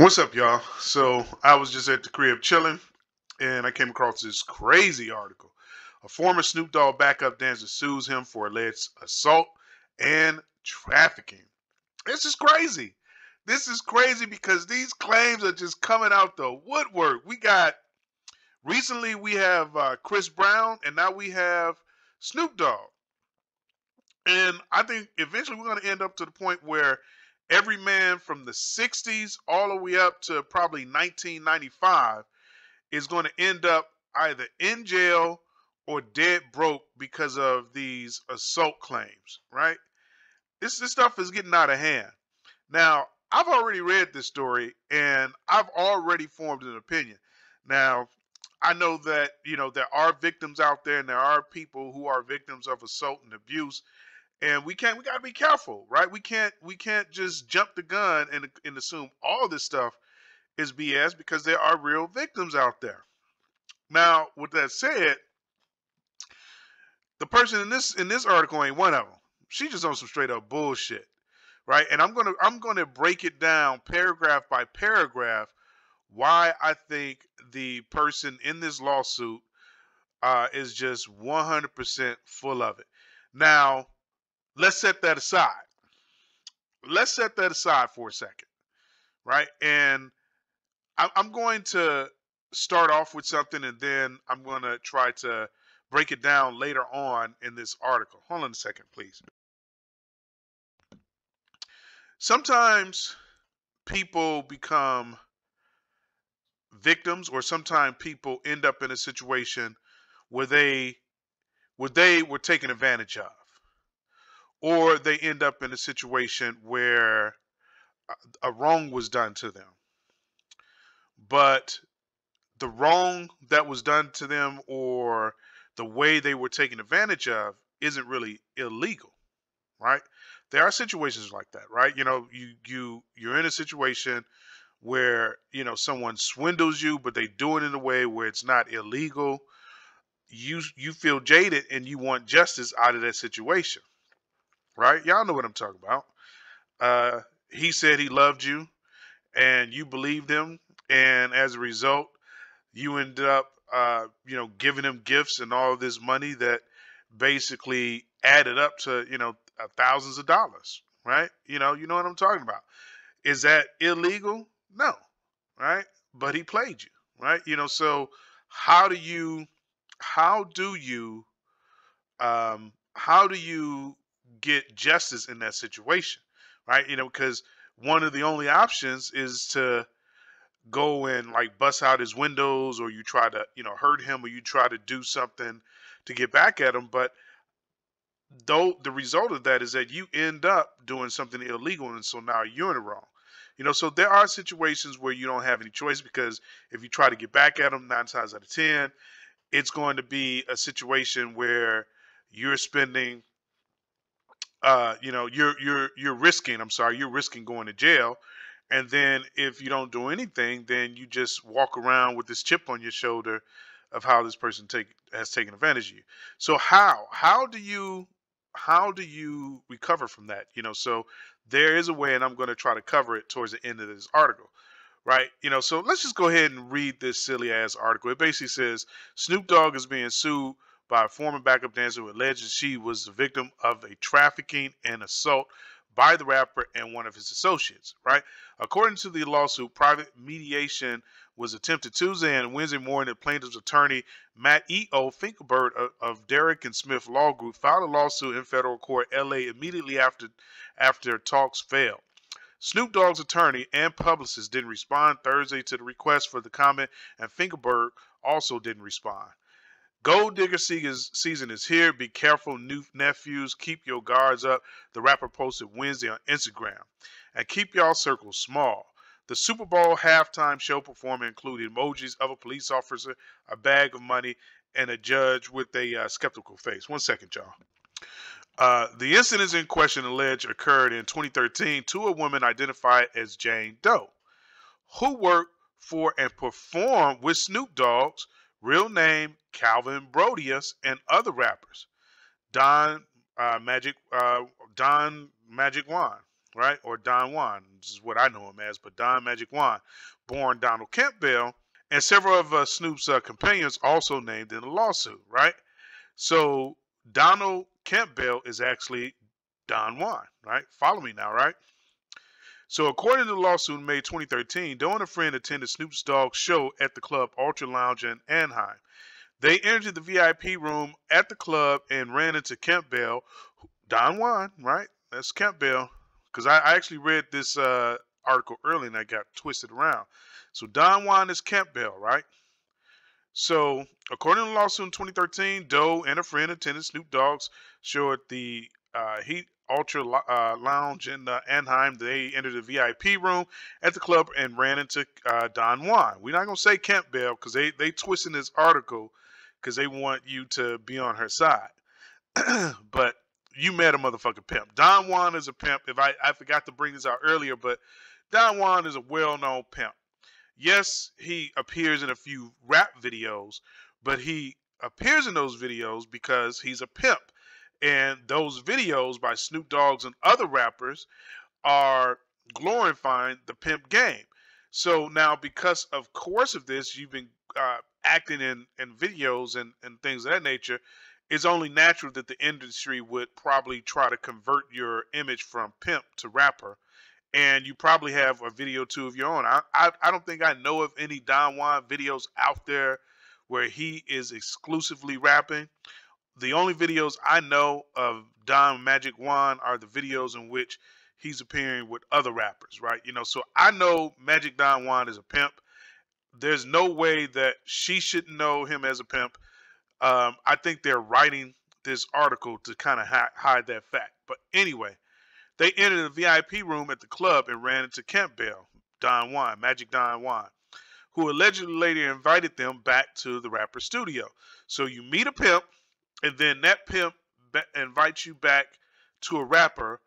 What's up, y'all? So I was just at the crib chilling, and I came across this crazy article. A former Snoop Dogg backup dancer sues him for alleged assault and trafficking. This is crazy. This is crazy because these claims are just coming out the woodwork. We got recently we have uh, Chris Brown, and now we have Snoop Dogg. And I think eventually we're going to end up to the point where every man from the 60s all the way up to probably 1995 is going to end up either in jail or dead broke because of these assault claims, right? This this stuff is getting out of hand. Now, I've already read this story and I've already formed an opinion. Now, I know that, you know, there are victims out there and there are people who are victims of assault and abuse and we can't we got to be careful right? We can't we can't just jump the gun and, and assume all this stuff is bs because there are real victims out there. Now with that said the person in this in this article ain't one of them she just on some straight up bullshit right? And i'm gonna i'm gonna break it down paragraph by paragraph why i think the person in this lawsuit uh, is just 100% full of it. Now let's set that aside. Let's set that aside for a second, right? And I'm going to start off with something and then I'm going to try to break it down later on in this article. Hold on a second, please. Sometimes people become victims or sometimes people end up in a situation where they where they were taken advantage of or they end up in a situation where a wrong was done to them. But the wrong that was done to them or the way they were taken advantage of isn't really illegal, right? There are situations like that, right? You know, you you you're in a situation where, you know, someone swindles you, but they do it in a way where it's not illegal. You you feel jaded and you want justice out of that situation right? Y'all know what I'm talking about. Uh, he said he loved you, and you believed him, and as a result, you ended up, uh, you know, giving him gifts and all this money that basically added up to, you know, uh, thousands of dollars, right? You know, you know what I'm talking about. Is that illegal? No, right? But he played you, right? You know, so how do you, how do you, um, how do you get justice in that situation, right? You know, because one of the only options is to go and like bust out his windows or you try to, you know, hurt him or you try to do something to get back at him. But though the result of that is that you end up doing something illegal and so now you're in the wrong. You know, so there are situations where you don't have any choice because if you try to get back at them nine times out of ten, it's going to be a situation where you're spending uh, you know, you're you're you're risking. I'm sorry, you're risking going to jail. And then if you don't do anything, then you just walk around with this chip on your shoulder of how this person take has taken advantage of you. So how how do you how do you recover from that? You know, so there is a way, and I'm going to try to cover it towards the end of this article right? You know, so let's just go ahead and read this silly ass article. It basically says Snoop Dogg is being sued by a former backup dancer who alleges she was the victim of a trafficking and assault by the rapper and one of his associates, right? According to the lawsuit, private mediation was attempted Tuesday and Wednesday morning. The plaintiff's attorney, Matt E.O. Finkelberg of, of Derrick and Smith Law Group, filed a lawsuit in federal court, LA, immediately after after talks failed. Snoop Dogg's attorney and publicist didn't respond Thursday to the request for the comment, and Finkelberg also didn't respond. Gold Digger season is here. Be careful, new nephews. Keep your guards up. The rapper posted Wednesday on Instagram. And keep y'all circles small. The Super Bowl halftime show performer included emojis of a police officer, a bag of money, and a judge with a uh, skeptical face. One second, y'all. Uh, the incidents in question alleged occurred in 2013 to a woman identified as Jane Doe, who worked for and performed with Snoop Dogg's real name Calvin Broadus, and other rappers. Don uh, Magic uh, Don Magic Juan. right? Or Don Juan, this is what I know him as, but Don Magic Juan, born Donald Campbell, and several of uh, Snoop's uh, companions also named in the lawsuit, right? So Donald Campbell is actually Don Juan, right? Follow me now, right? So, according to the lawsuit in May 2013, Doe and a friend attended Snoop Dogg's show at the club Ultra Lounge in Anaheim. They entered the VIP room at the club and ran into Campbell, Don Juan, right? That's Campbell. Because I, I, actually read this uh, article early and I got twisted around. So, Don Juan is Campbell, right? So, according to the lawsuit in 2013, Doe and a friend attended Snoop Dogg's show at the uh, Heat Ultra uh, Lounge in uh, Anaheim. They entered the VIP room at the club and ran into uh, Don Juan. We're not gonna say Campbell because they they twisting this article because they want you to be on her side. but you met a motherfucking pimp. Don Juan is a pimp. If I I forgot to bring this out earlier, but Don Juan is a well-known pimp. Yes, he appears in a few rap videos, but he appears in those videos because he's a pimp and those videos by Snoop Dogg's and other rappers are glorifying the pimp game. So now, because of course of this, you've been uh, acting in, in videos and, and things of that nature. It's only natural that the industry would probably try to convert your image from pimp to rapper. And you probably have a video too of your own. I, I, I don't think I know of any Don Juan videos out there where he is exclusively rapping the only videos I know of Don Magic Juan are the videos in which he's appearing with other rappers, right? You know, so I know Magic Don Juan is a pimp. There's no way that she should know him as a pimp. Um, I think they're writing this article to kind of hi- hide that fact. But anyway, they entered the VIP room at the club and ran into Campbell, Don Juan, Magic Don Juan, who allegedly later invited them back to the rapper studio. So you meet a pimp and then that pimp invites you back to a rapper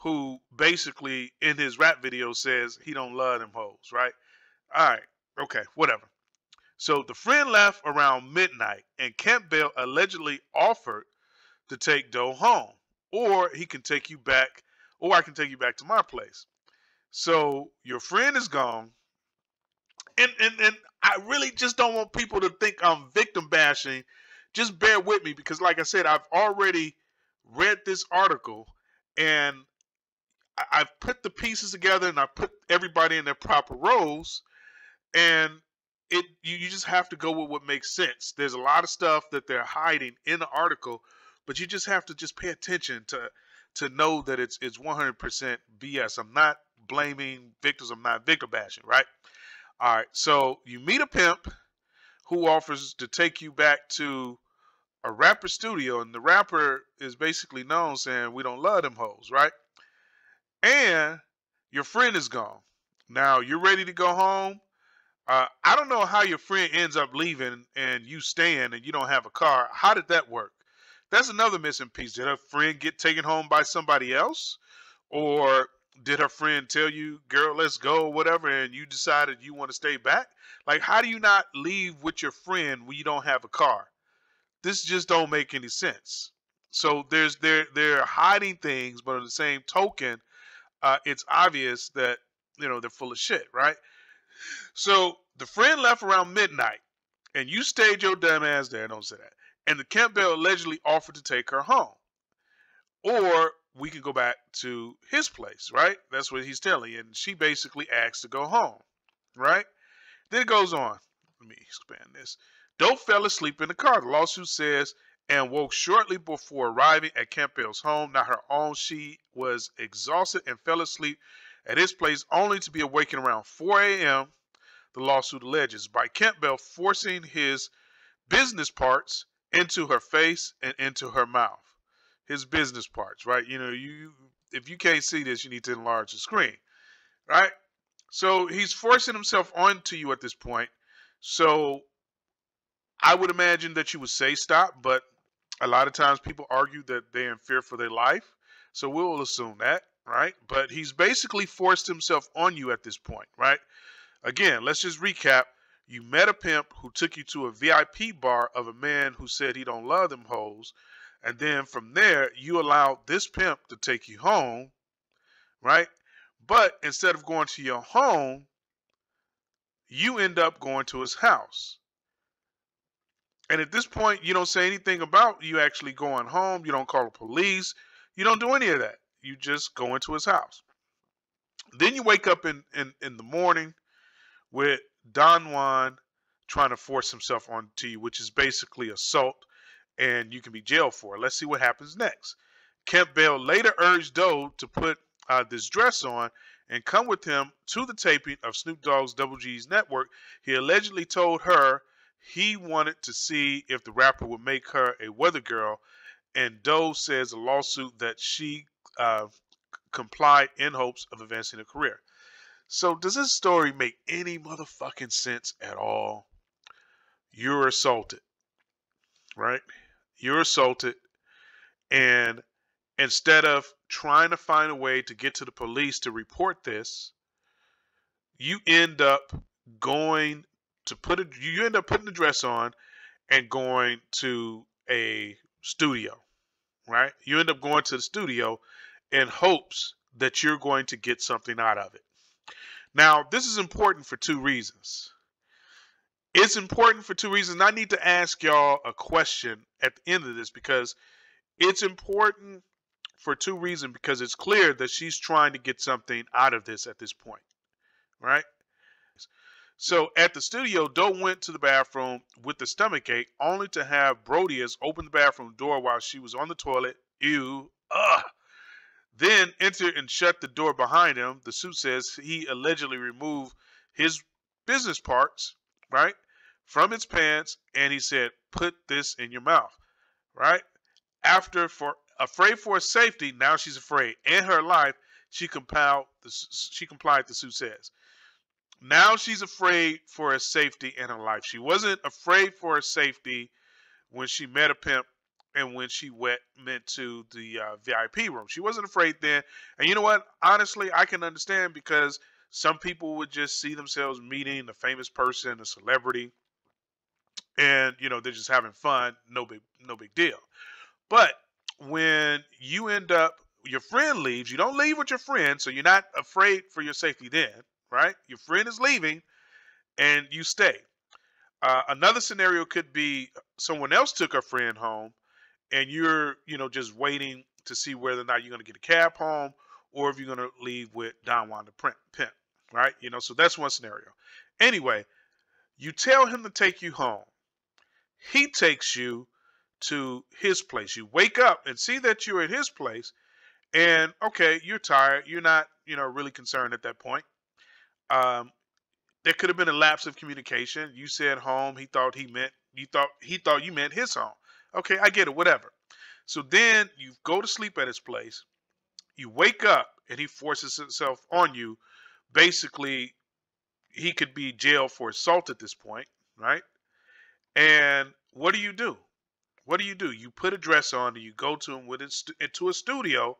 who basically in his rap video says he don't love them hoes, right? All right, okay, whatever. So the friend left around midnight, and Campbell allegedly offered to take Doe home, or he can take you back, or I can take you back to my place. So your friend is gone, and and and I really just don't want people to think I'm victim bashing just bear with me because, like I said, I've already read this article and I've put the pieces together and I put everybody in their proper roles, and it you, you just have to go with what makes sense. There's a lot of stuff that they're hiding in the article, but you just have to just pay attention to to know that it's it's 100% BS. I'm not blaming victims. I'm not victim bashing, right? All right. So you meet a pimp who offers to take you back to a rapper studio, and the rapper is basically known saying, We don't love them hoes, right? And your friend is gone. Now you're ready to go home. Uh, I don't know how your friend ends up leaving and you staying and you don't have a car. How did that work? That's another missing piece. Did her friend get taken home by somebody else? Or did her friend tell you, girl, let's go, whatever, and you decided you want to stay back? Like, how do you not leave with your friend when you don't have a car? This just don't make any sense. So there's they're they're hiding things, but on the same token, uh, it's obvious that you know they're full of shit, right? So the friend left around midnight, and you stayed your dumb ass there. Don't say that. And the Campbell allegedly offered to take her home, or we can go back to his place, right? That's what he's telling. And she basically asks to go home, right? Then it goes on. Let me expand this. Doe fell asleep in the car. The lawsuit says and woke shortly before arriving at Campbell's home. Now her own she was exhausted and fell asleep at his place only to be awakened around 4 a.m. The lawsuit alleges by Campbell forcing his business parts into her face and into her mouth his business parts, right? You know, you if you can't see this, you need to enlarge the screen, right? So he's forcing himself onto you at this point. So I would imagine that you would say stop, but a lot of times people argue that they're in fear for their life. So we'll assume that, right? But he's basically forced himself on you at this point, right? Again, let's just recap. You met a pimp who took you to a VIP bar of a man who said he don't love them hoes and then from there, you allow this pimp to take you home, right? But instead of going to your home, you end up going to his house. And at this point, you don't say anything about you actually going home. You don't call the police. You don't do any of that. You just go into his house. Then you wake up in, in, in the morning with Don Juan trying to force himself onto you, which is basically assault, and you can be jailed for it. Let's see what happens next. Campbell later urged Doe to put uh, this dress on and come with him to the taping of Snoop Dogg's Double G's Network. He allegedly told her he wanted to see if the rapper would make her a weather girl, and Doe says a lawsuit that she uh, complied in hopes of advancing her career. So, does this story make any motherfucking sense at all? You're assaulted, right? You're assaulted, and instead of trying to find a way to get to the police to report this, you end up going to put a you end up putting the dress on and going to a studio, right? You end up going to the studio in hopes that you're going to get something out of it. Now, this is important for two reasons. It's important for two reasons. I need to ask y'all a question at the end of this because it's important for two reasons because it's clear that she's trying to get something out of this at this point, right? So at the studio, Doe went to the bathroom with the stomach ache, only to have Brodius open the bathroom door while she was on the toilet. Ew, ugh. Then enter and shut the door behind him. The suit says he allegedly removed his business parts, right, from its pants, and he said, "Put this in your mouth," right? After for afraid for safety, now she's afraid, and her life. She complied. The, she complied. The suit says. Now she's afraid for her safety and her life. She wasn't afraid for her safety when she met a pimp and when she went went to the uh, VIP room. She wasn't afraid then. And you know what? Honestly, I can understand because some people would just see themselves meeting a famous person, a celebrity, and you know they're just having fun. No big, no big deal. But when you end up, your friend leaves. You don't leave with your friend, so you're not afraid for your safety then, right? Your friend is leaving, and you stay. Uh, another scenario could be someone else took a friend home and you're you know just waiting to see whether or not you're going to get a cab home or if you're going to leave with Don Juan the pimp, right? You know, so that's one scenario. Anyway, you tell him to take you home. He takes you to his place. You wake up and see that you're at his place, and okay, you're tired. You're not, you know, really concerned at that point. Um, there could have been a lapse of communication. You said home. He thought he meant you thought he thought you meant his home. Okay, I get it, whatever. So then you go to sleep at his place. You wake up and he forces himself on you. Basically, he could be jailed for assault at this point, right? And what do you do? What do you do? You put a dress on and you go to him with it into a studio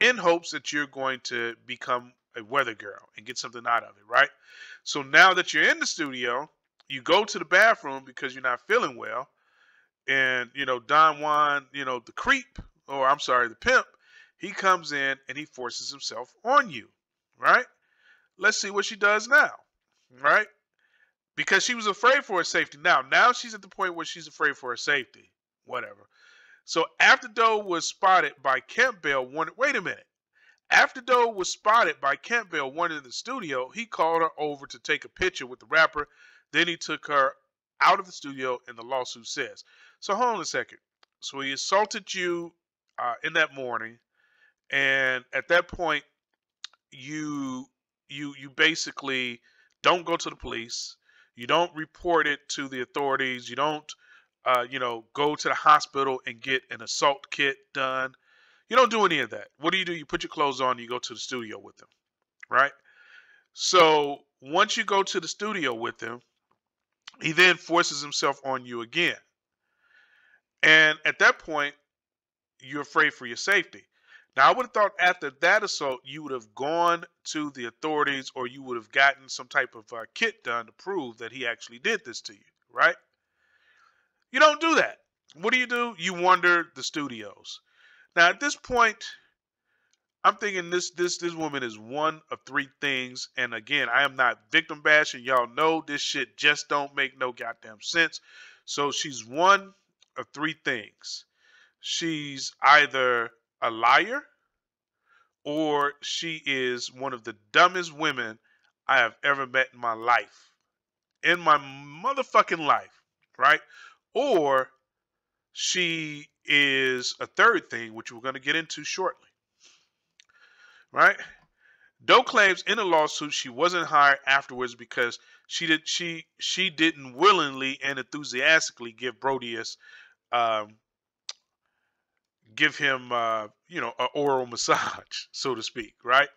in hopes that you're going to become a weather girl and get something out of it, right? So now that you're in the studio, you go to the bathroom because you're not feeling well and you know Don Juan, you know the creep, or I'm sorry, the pimp, he comes in and he forces himself on you, right? Let's see what she does now, right? Because she was afraid for her safety. Now, now she's at the point where she's afraid for her safety. Whatever. So after Doe was spotted by Campbell, Bell, wanted, wait a minute. After Doe was spotted by Campbell, Bell, wanted in the studio, he called her over to take a picture with the rapper. Then he took her out of the studio, and the lawsuit says. So hold on a second. So he assaulted you uh, in that morning, and at that point, you you you basically don't go to the police. You don't report it to the authorities. You don't, uh, you know, go to the hospital and get an assault kit done. You don't do any of that. What do you do? You put your clothes on. You go to the studio with them, right? So once you go to the studio with him, he then forces himself on you again. And at that point, you're afraid for your safety. Now, I would have thought after that assault, you would have gone to the authorities or you would have gotten some type of uh, kit done to prove that he actually did this to you, right? You don't do that. What do you do? You wander the studios. Now, at this point, I'm thinking this this this woman is one of three things. And again, I am not victim bashing. Y'all know this shit just don't make no goddamn sense. So she's one of three things. She's either a liar or she is one of the dumbest women I have ever met in my life. In my motherfucking life, right? Or she is a third thing, which we're going to get into shortly right? Doe claims in a lawsuit she wasn't hired afterwards because she did she she didn't willingly and enthusiastically give Brodius um, give him uh, you know an oral massage, so to speak, right?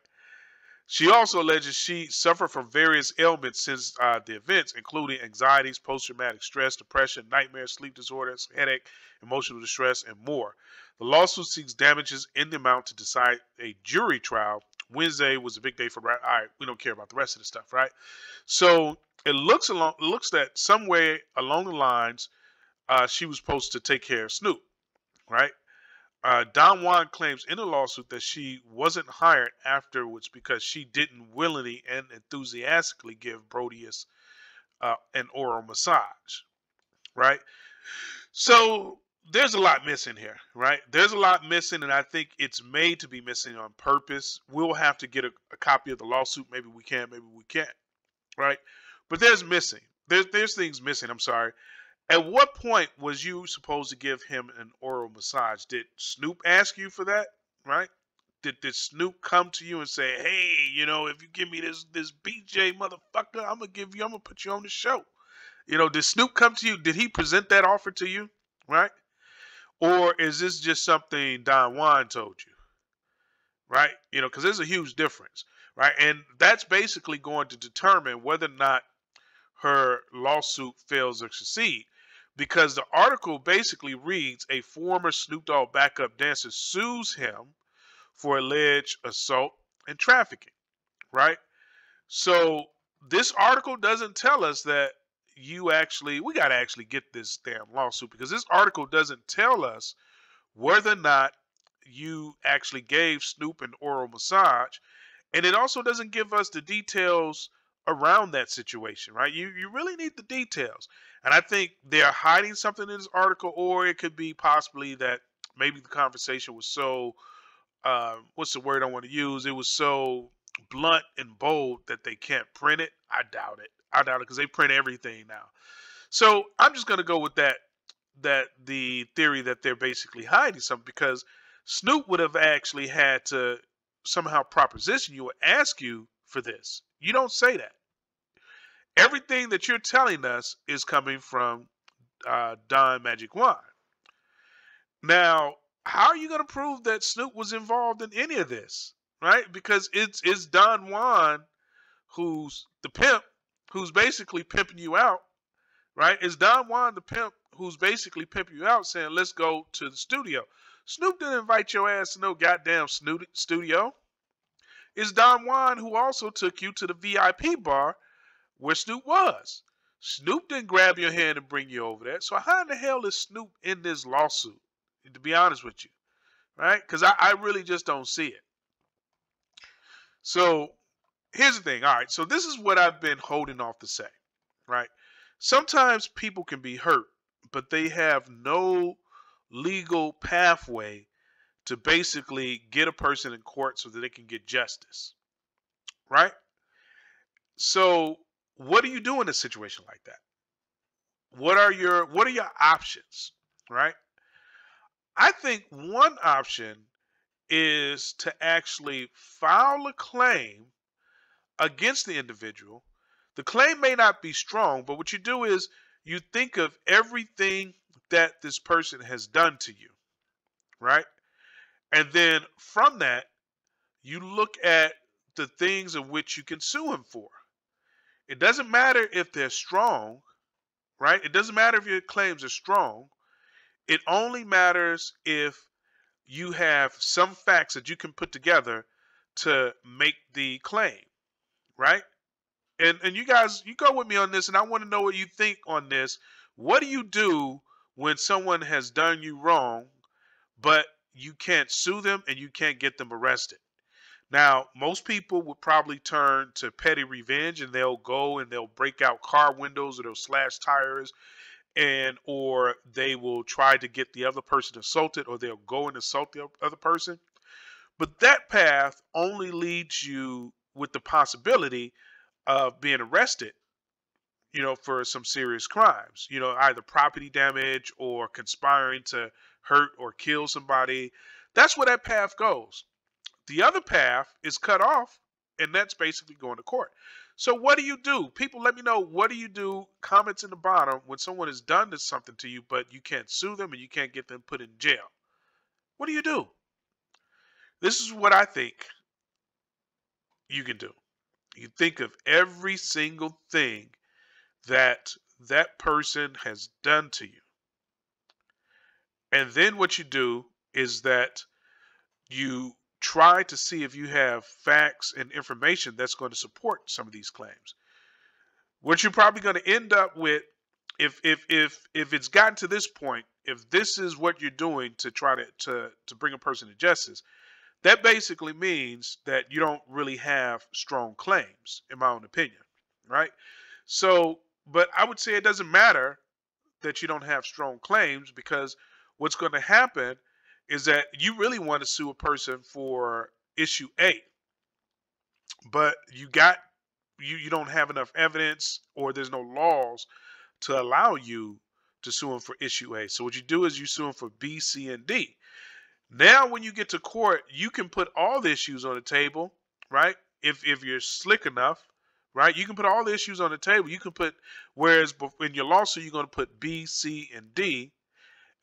She also alleges she suffered from various ailments since uh, the events, including anxieties, post-traumatic stress, depression, nightmares, sleep disorders, headache, emotional distress, and more. The lawsuit seeks damages in the amount to decide a jury trial. Wednesday was a big day for right. All right, we don't care about the rest of the stuff, right? So it looks along looks that somewhere along the lines, uh, she was supposed to take care of Snoop, right? Uh, Don Juan claims in a lawsuit that she wasn't hired afterwards because she didn't willingly and enthusiastically give Brodius uh, an oral massage, right? So there's a lot missing here, right? There's a lot missing, and I think it's made to be missing on purpose. We'll have to get a, a copy of the lawsuit. Maybe we can, maybe we can't, right? But there's missing. There's there's things missing. I'm sorry. At what point was you supposed to give him an oral massage? Did Snoop ask you for that, right? Did, did Snoop come to you and say, "Hey, you know, if you give me this this BJ motherfucker, I'm gonna give you, I'm gonna put you on the show"? You know, did Snoop come to you? Did he present that offer to you, right? Or is this just something Don Juan told you? Right? You know, because there's a huge difference, right? And that's basically going to determine whether or not her lawsuit fails or succeed. Because the article basically reads a former Snoop Dogg backup dancer sues him for alleged assault and trafficking, right? So this article doesn't tell us that you actually we got to actually get this damn lawsuit because this article doesn't tell us whether or not you actually gave Snoop an oral massage and it also doesn't give us the details around that situation right you you really need the details and i think they're hiding something in this article or it could be possibly that maybe the conversation was so uh, what's the word i want to use it was so blunt and bold that they can't print it i doubt it I doubt it because they print everything now. So I'm just going to go with that that the theory that they're basically hiding something because Snoop would have actually had to somehow proposition you or ask you for this. You don't say that. Everything that you're telling us is coming from uh, Don Magic Juan. Now, how are you going to prove that Snoop was involved in any of this, right? Because it's it's Don Juan who's the pimp who's basically pimping you out, right? Is Don Juan the pimp who's basically pimping you out saying, let's go to the studio. Snoop didn't invite your ass to no goddamn studio. It's Don Juan who also took you to the VIP bar where Snoop was. Snoop didn't grab your hand and bring you over there. So how in the hell is Snoop in this lawsuit? To be honest with you, right? Because I, I really just don't see it. So here's the thing. All right, so this is what I've been holding off to say, right? Sometimes people can be hurt, but they have no legal pathway to basically get a person in court so that they can get justice, right? So, what do you do in a situation like that? What are your what are your options, right? I think one option is to actually file a claim against the individual. The claim may not be strong, but what you do is you think of everything that this person has done to you, right? And then from that, you look at the things of which you can sue him for. It doesn't matter if they're strong, right? It doesn't matter if your claims are strong. It only matters if you have some facts that you can put together to make the claim right? And and you guys, you go with me on this, and I want to know what you think on this. What do you do when someone has done you wrong, but you can't sue them and you can't get them arrested? Now, most people would probably turn to petty revenge and they'll go and they'll break out car windows or they'll slash tires and or they will try to get the other person assaulted or they'll go and assault the other person. But that path only leads you with the possibility of being arrested, you know, for some serious crimes, you know, either property damage or conspiring to hurt or kill somebody. That's where that path goes. The other path is cut off, and that's basically going to court. So what do you do? People, let me know what do you do? Comments in the bottom when someone has done this something to you, but you can't sue them and you can't get them put in jail. What do you do? This is what I think you can do. You think of every single thing that that person has done to you. And then what you do is that you try to see if you have facts and information that's going to support some of these claims. What you're probably going to end up with if if if if it's gotten to this point, if this is what you're doing to try to to to bring a person to justice, that basically means that you don't really have strong claims, in my own opinion, right? So, but I would say it doesn't matter that you don't have strong claims because what's going to happen is that you really want to sue a person for issue A, but you got you you don't have enough evidence or there's no laws to allow you to sue them for issue A. So what you do is you sue them for B, C, and D. Now, when you get to court, you can put all the issues on the table, right? If if you're slick enough, right? You can put all the issues on the table. You can put whereas in your lawsuit you're going to put B, C, and D,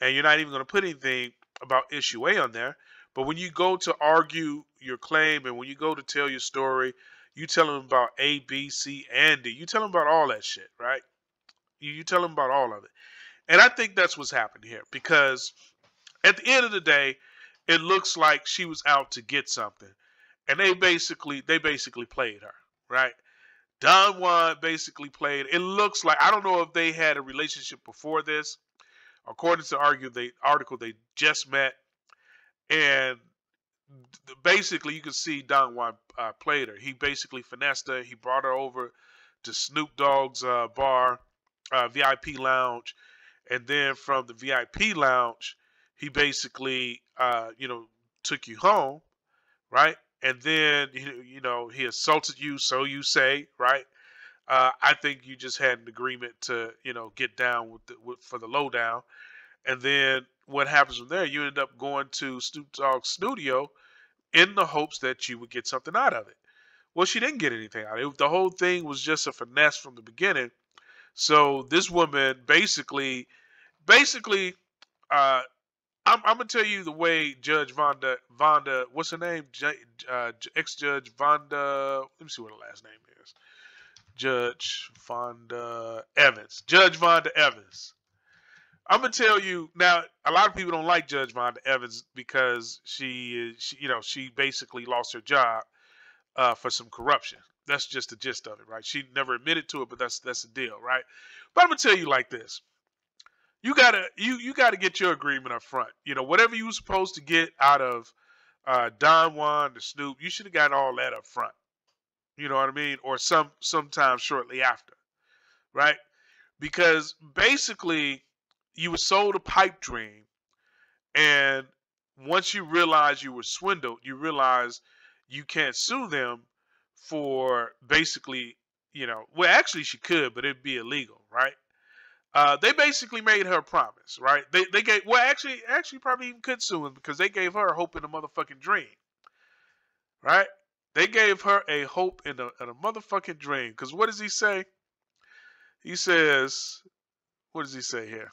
and you're not even going to put anything about issue A on there. But when you go to argue your claim and when you go to tell your story, you tell them about A, B, C, and D. You tell them about all that shit, right? You, you tell them about all of it. And I think that's what's happened here because at the end of the day, it looks like she was out to get something. And they basically they basically played her, right? Don Juan basically played. It looks like I don't know if they had a relationship before this. According to the argue they article, they just met, and basically you can see Don Juan uh, played her. He basically finessed her. He brought her over to Snoop Dogg's uh, bar, uh, VIP lounge, and then from the VIP lounge, he basically, uh, you know, took you home, right? And then, you know, he assaulted you, so you say, right? Uh, I think you just had an agreement to, you know, get down with, the, with for the lowdown, and then what happens from there? You end up going to Snoop Dogg's studio in the hopes that you would get something out of it. Well, she didn't get anything out of it. The whole thing was just a finesse from the beginning. So this woman basically, basically, uh, I'm, I'm, gonna tell you the way Judge Vonda Vonda, what's her name? J, uh, Ex Judge Vonda. Let me see what her last name is. Judge Vonda Evans. Judge Vonda Evans. I'm gonna tell you now. A lot of people don't like Judge Vonda Evans because she is, she, you know, she basically lost her job uh, for some corruption. That's just the gist of it, right? She never admitted to it, but that's that's the deal, right? But I'm gonna tell you like this you gotta you you gotta get your agreement up front. You know, whatever you were supposed to get out of uh, Don Juan, the Snoop, you should have got all that up front. You know what I mean? Or some sometime shortly after, right? Because basically, you were sold a pipe dream, and once you realize you were swindled, you realize you can't sue them for basically, you know, well, actually she could, but it'd be illegal, right? Uh, they basically made her promise, right? They they gave well actually actually probably even could sue him because they gave her hope in a motherfucking dream, right? They gave her a hope and a, in a motherfucking dream. Because what does he say? He says, what does he say here?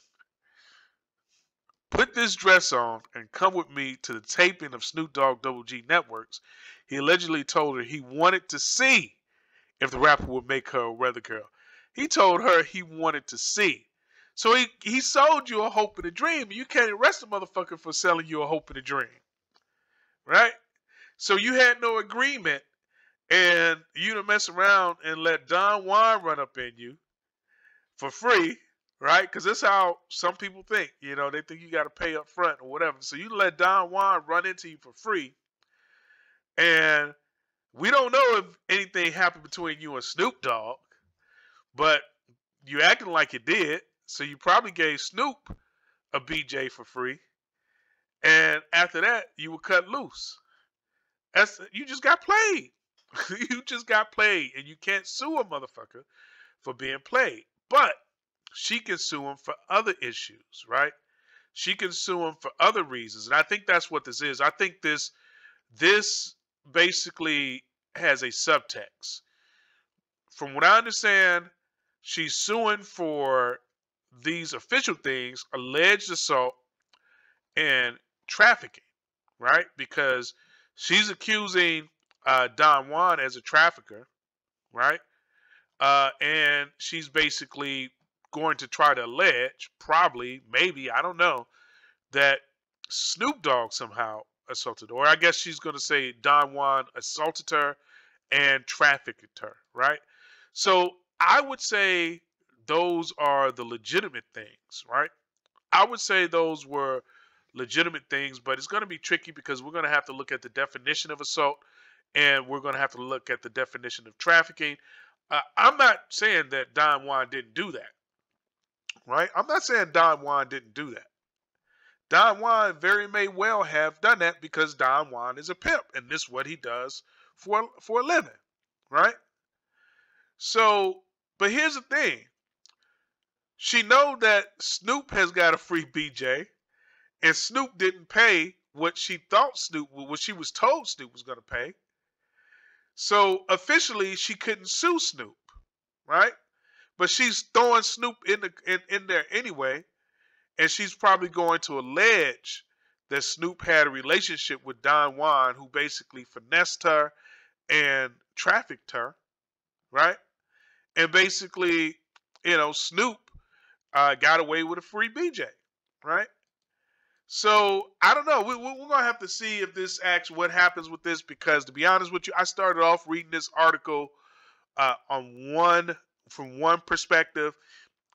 Put this dress on and come with me to the taping of Snoop Dogg Double G Networks. He allegedly told her he wanted to see if the rapper would make her a weather girl. He told her he wanted to see. So he, he sold you a hope and a dream. You can't arrest a motherfucker for selling you a hope and a dream. Right? So you had no agreement and you to mess around and let Don Juan run up in you for free, right? Because that's how some people think. You know, they think you got to pay up front or whatever. So you let Don Juan run into you for free, and we don't know if anything happened between you and Snoop Dogg, but you acting like it did, so you probably gave Snoop a BJ for free, and after that you were cut loose. That's you just got played. you just got played, and you can't sue a motherfucker for being played. But she can sue him for other issues, right? She can sue him for other reasons, and I think that's what this is. I think this this basically has a subtext. From what I understand, she's suing for these official things, alleged assault and trafficking, right? Because she's accusing uh, Don Juan as a trafficker, right? Uh, and she's basically going to try to allege, probably, maybe, I don't know, that Snoop Dogg somehow assaulted her. Or I guess she's going to say Don Juan assaulted her and trafficked her, right? So I would say those are the legitimate things, right? I would say those were legitimate things, but it's going to be tricky because we're going to have to look at the definition of assault and we're going to have to look at the definition of trafficking. Uh, I'm not saying that Don Juan didn't do that, right? I'm not saying Don Juan didn't do that. Don Juan very may well have done that because Don Juan is a pimp and this is what he does for for a living, right? So, but here's the thing. She know that Snoop has got a free BJ and Snoop didn't pay what she thought Snoop what she was told Snoop was going to pay. So, officially she couldn't sue Snoop, right? But she's throwing Snoop in the in, in there anyway and she's probably going to allege that Snoop had a relationship with Don Juan, who basically finessed her and trafficked her, right? And basically, you know, Snoop uh, got away with a free BJ, right? So I don't know. We, are gonna have to see if this actually what happens with this because to be honest with you, I started off reading this article uh, on one from one perspective,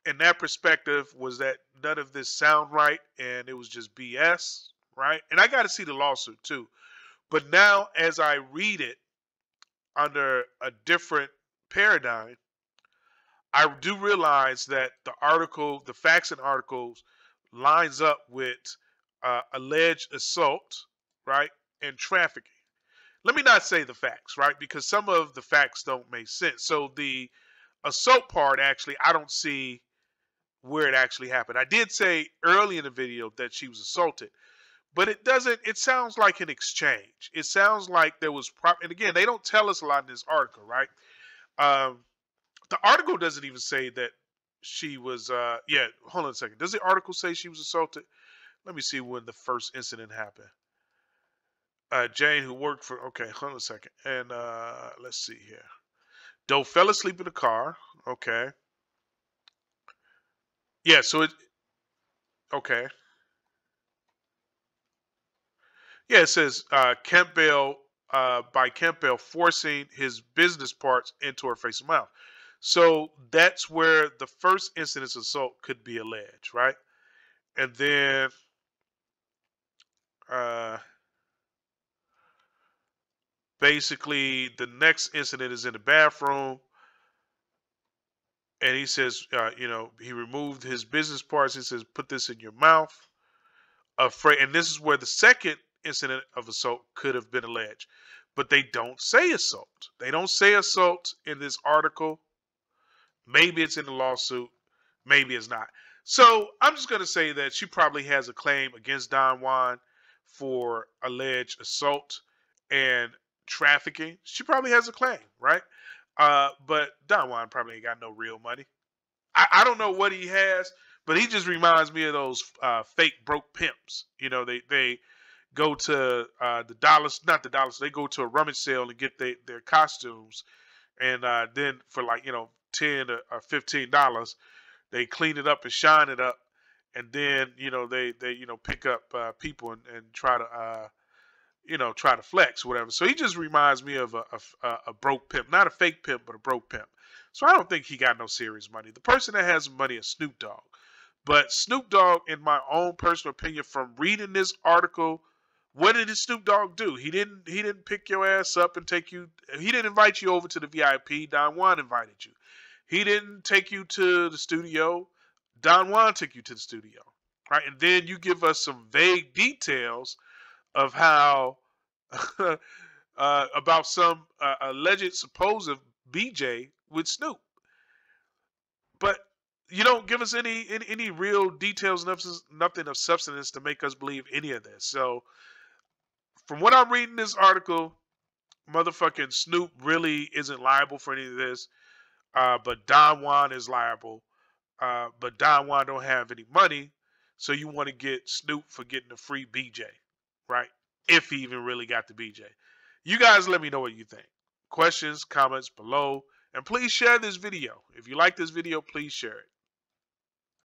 and that perspective was that none of this sound right and it was just BS, right? And I got to see the lawsuit too. But now as I read it under a different paradigm, I do realize that the article, the facts and articles lines up with uh, alleged assault, right? And trafficking. Let me not say the facts, right? Because some of the facts don't make sense. So the assault part actually I don't see where it actually happened. I did say early in the video that she was assaulted, but it doesn't. It sounds like an exchange. It sounds like there was prop. And again, they don't tell us a lot in this article, right? Um, the article doesn't even say that she was. Uh, yeah, hold on a second. Does the article say she was assaulted? Let me see when the first incident happened. Uh, Jane, who worked for. Okay, hold on a second. And uh, let's see here. Doe fell asleep in the car. Okay. Yeah, so it okay. Yeah, it says uh, Campbell uh, by Campbell forcing his business parts into her face and mouth. So that's where the first incident of assault could be alleged, right? And then uh, basically the next incident is in the bathroom and he says, uh, you know, he removed his business parts. He says, put this in your mouth. Afraid, and this is where the second incident of assault could have been alleged, but they don't say assault. They don't say assault in this article. Maybe it's in the lawsuit. Maybe it's not. So I'm just going to say that she probably has a claim against Don Juan for alleged assault and trafficking. She probably has a claim, right? Uh, but Don Juan probably ain't got no real money. I, I don't know what he has, but he just reminds me of those uh, fake broke pimps. You know, they they go to uh, the dollars, not the dollars. They go to a rummage sale and get they, their costumes, and uh, then for like you know ten or fifteen dollars, they clean it up and shine it up, and then you know they they you know pick up uh, people and, and try to uh, you know, try to flex, whatever. So he just reminds me of a, a, a, broke pimp, not a fake pimp, but a broke pimp. So I don't think he got no serious money. The person that has money is Snoop Dogg. But Snoop Dogg, in my own personal opinion, from reading this article What did Snoop Dogg do? He didn't he didn't pick your ass up and take you he didn't invite you over to the VIP. Don Juan invited you. He didn't take you to the studio. Don Juan took you to the studio. Right? And then you give us some vague details of how uh, about some uh, alleged supposed BJ with Snoop. But you don't give us any any, any real details, nothing of substance to make us believe any of this. So, from what I'm reading this article, motherfucking Snoop really isn't liable for any of this, uh, but Don Juan is liable. Uh, but Don Juan don't have any money, so you want to get Snoop for getting a free BJ, right? If he even really got the BJ. You guys let me know what you think. Questions, comments below. And please share this video. If you like this video, please share it.